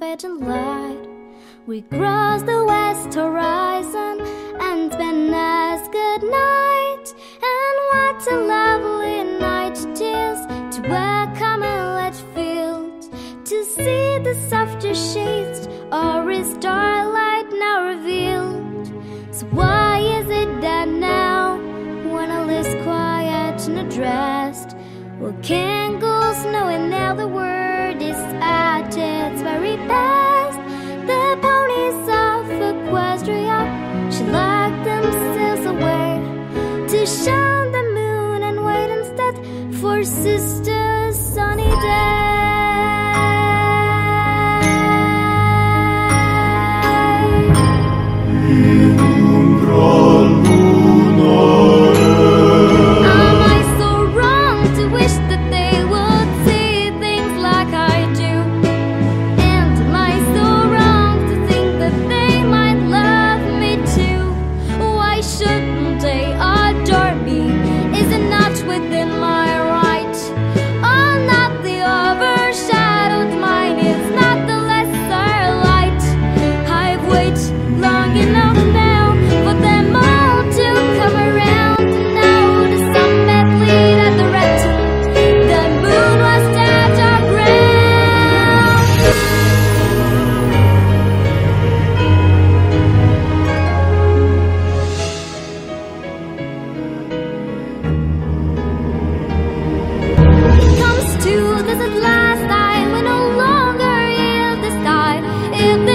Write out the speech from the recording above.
pageant light. We cross the west horizon and then ask good night. And what a lovely night it is to welcome a let field to see the softer shades or is starlight now revealed. So why is it that now, when all is quiet and addressed, well, candles sister Sunny Day. you